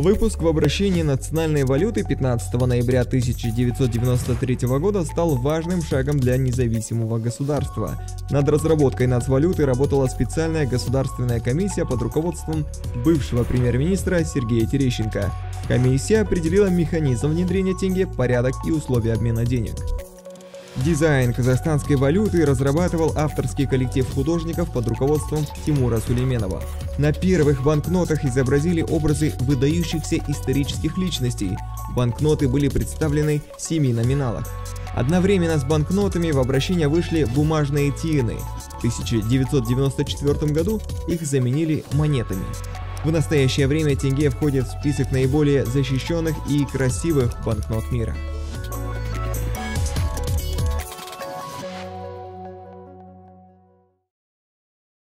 Выпуск в обращении национальной валюты 15 ноября 1993 года стал важным шагом для независимого государства. Над разработкой нацвалюты работала специальная государственная комиссия под руководством бывшего премьер-министра Сергея Терещенко. Комиссия определила механизм внедрения тенге, порядок и условия обмена денег. Дизайн казахстанской валюты разрабатывал авторский коллектив художников под руководством Тимура Сулейменова. На первых банкнотах изобразили образы выдающихся исторических личностей. Банкноты были представлены в семи номиналах. Одновременно с банкнотами в обращение вышли бумажные тиены. В 1994 году их заменили монетами. В настоящее время тенге входит в список наиболее защищенных и красивых банкнот мира.